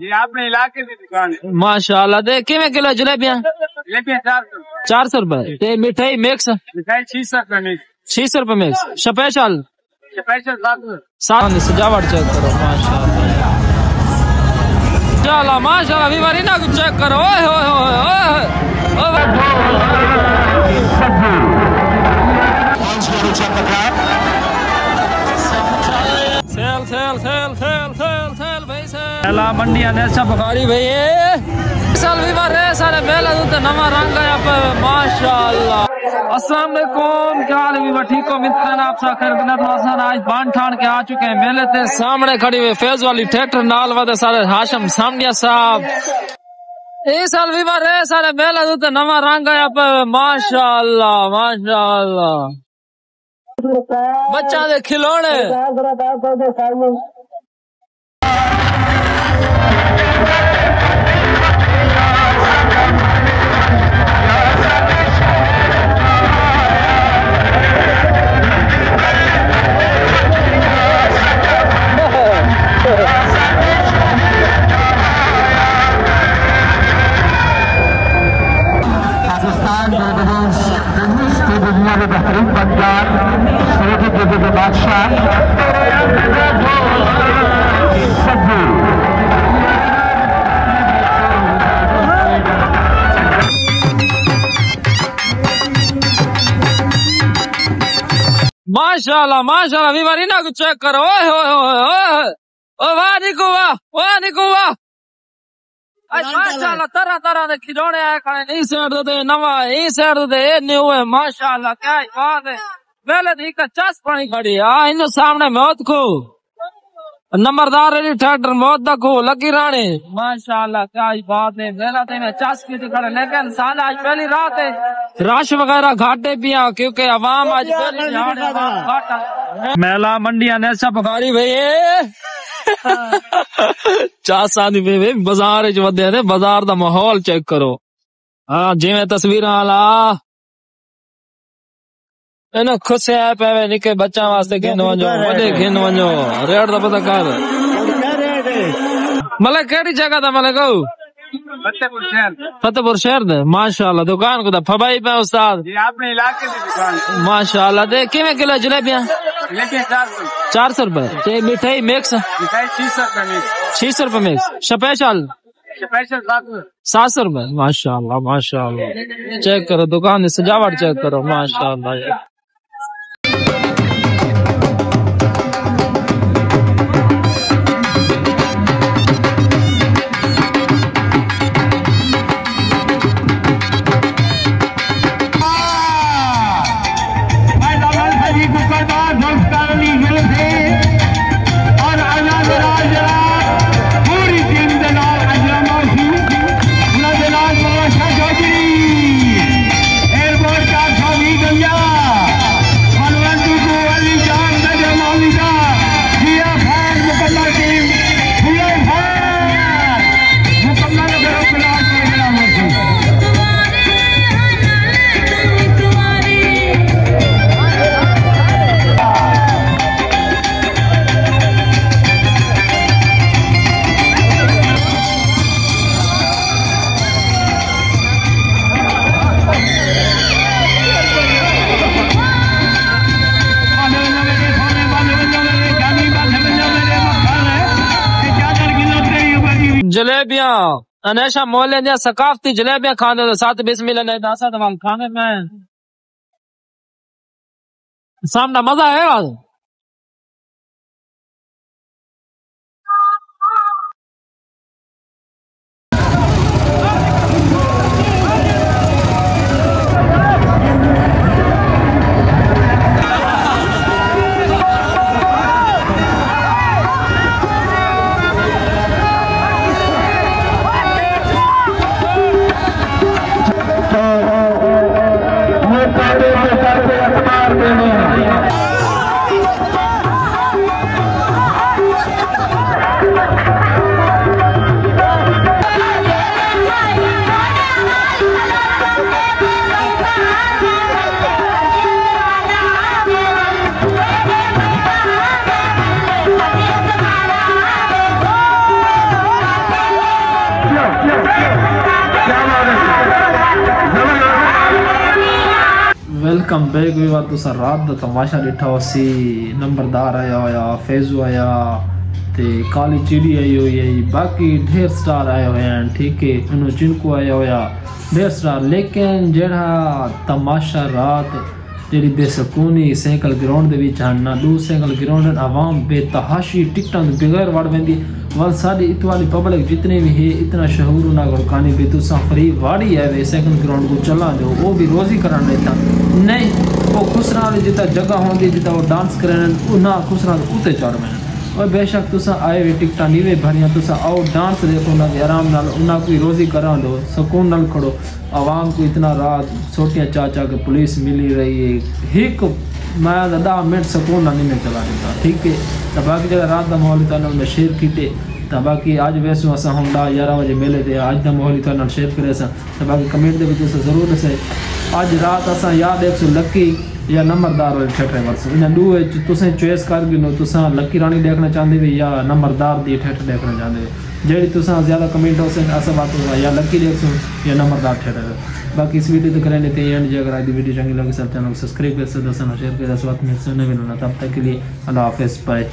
یہ اپنے علاقے کی دکان ہے۔ ماشاء اللہ دے کیویں کلو جلیبیاں؟ چار سو روپے۔ تے مٹھائی مکس؟ مٹھائی چھ سو روپے روپے مکس۔ سپیشل ساتھ سجاوٹ چیک کرو ماشاء اللہ چلا چیک کرو۔ اوئے ہوئے ہوئے اوئے sale sale sale sale sale sale. بھائی سیل میلا منڈیاں نے اچھا سال بھی مار رہے سارے میلہ تو نواں رنگ آیا پہ ماشاءاللہ السلام علیکم کیا حال ہے ٹھیک ہو مترن آپ سا خیر بنا تو آسان آج بان ٹھان کے آ چکے ہیں میلے تے سامنے کھڑی ہوئے فیض والی ٹریکٹر نال ودے سارے ہاشم سامنیا صاحب اے سال بھی مار رہے سارے میلہ تو نواں رنگ آیا پہ ماشاءاللہ ماشاءاللہ بچہ دے کھلونے جدید بادشاہ سبو ماشاءاللہ ماشاءاللہ بیماری نہ کچھ چیک کرو اوئے ہوئے ہوئے اوئے او واہ نکو واہ واہ نکو واہ اج ماشاءاللہ طرح طرح دے کھلونے آئے کھڑے نہیں سیڈ دے نواں ای سیڈ دے اے نیو ہے ماشاءاللہ کیا ہی بات ہے ویلے دی کا چس پانی کھڑی آ ان سامنے موت کو نمبردار علی ٹھٹر موت دا کو لکی رانی ماشاءاللہ کیا ہی بات ہے ویلا تے میں چس کی تے کھڑے لیکن سال آج پہلی رات ہے رش وغیرہ گھاٹے پیا کیونکہ عوام آج پہلی گھاٹا میلا منڈیاں نے سب بخاری بھائی چاس آدمی پہ بھی بازار چ ودے نے بازار دا ماحول چیک کرو ہاں جویں تصویراں والا اینا خسے آئے پہ وے نکے بچاں واسطے گھن ونجو وڈے گھن ونجو ریٹ دا پتہ کر ملک کیڑی جگہ دا ملک او فتح پور شہر دے ماشاءاللہ دکان کو دا پھبائی پہ استاد یہ اپنے علاقے کی دکان ہے ماشاءاللہ دے کیویں کلو جلیبیاں چار سو روپے تے مٹھائی مکس مٹھائی چھ سو روپے مکس سپیشل سات سو روپے ماشاء اللہ ماشاء اللہ چیک کرو دکان سجاوٹ چیک کرو ماشاء اللہ جلیبیاں۔ انیشا مولے دیا ثقافتی جلیبیاں کھانے دے ساتھ بسم اللہ نے داسا دوال کھانے میں۔ سامنا مزہ ہے آج۔ ویلکم بیک ویوا تو تسا رات دا تماشا ڈٹھا ہو سی نمبردار آیا ہویا فیضو آیا، تے کالی چیڑی آئی ہوئی ہے، باقی ڈھیر سٹار آئے ہوئے ہیں، ٹھیک ہے انہوں چنکو آیا ہویا، ڈھیر سٹار، لیکن جڑا تماشا رات جڑی بے سکونی سینکل گراؤنڈ دے وچ ہن نہ دو سینکل گراؤنڈ عوام بے تحاشی ٹکٹاں دے بغیر وڑ ویندی ول ساری اتوالی پبلک جتنے بھی ہے، اتنا شعور نہ گڑ کانی بھی۔ تساں فری واڑی ہے وے سیکنڈ گراؤنڈ کو چلا دو وہ بھی روزی کرن دیتا نہیں وہ خسرا والی جتا جگہ ہوندی جتا وہ ڈانس کرن او نہ خسرا اوتے چڑھ میں اور بے شک تساں آئے وے ٹکٹاں نیوے بھریاں، تساں آؤ، ڈانس دیکھو نہ آرام نال، انہاں کوئی روزی کران دو سکون نال کھڑو۔ عوام کو اتنا رات چھوٹیاں چاچا کے پولیس ملی رہی ہے۔ ایک میں دہ منٹ سکون نہ نہیں میں چلا دیتا ٹھیک ہے؟ تو باقی جگہ رات دا ماحول تھا نہ شیئر کیتے۔ تو باقی اج ویسو اساں ہم 11 بجے ملے تے اج دا ماحول تھا نہ شیئر کرے سا تو باقی کمنٹ دے وچ ضرور دسے۔ اج رات اساں یا دیکھ سو لکی یا نمبردار والے ٹھٹھے ورس انہاں دوے تسیں چوائس کر گنو تساں لکی رانی دیکھنا چاہندے وی یا نمبردار دی ٹھٹھ دیکھنا چاہندے۔ وی جیڑی تساں زیادہ کمنٹ ہو سن اساں بات یا لکی دیکھ سو یا نمبردار ٹھٹھ باقی اس ویڈیو تو کریں لیتے ہیں۔ اینڈ جی اگر آج ویڈیو چنگی لگے سب چینل کو سبسکرائب کر سکتے ہیں شیئر کر سکتے ہیں نوے تب تک کے لیے اللہ حافظ، بائے۔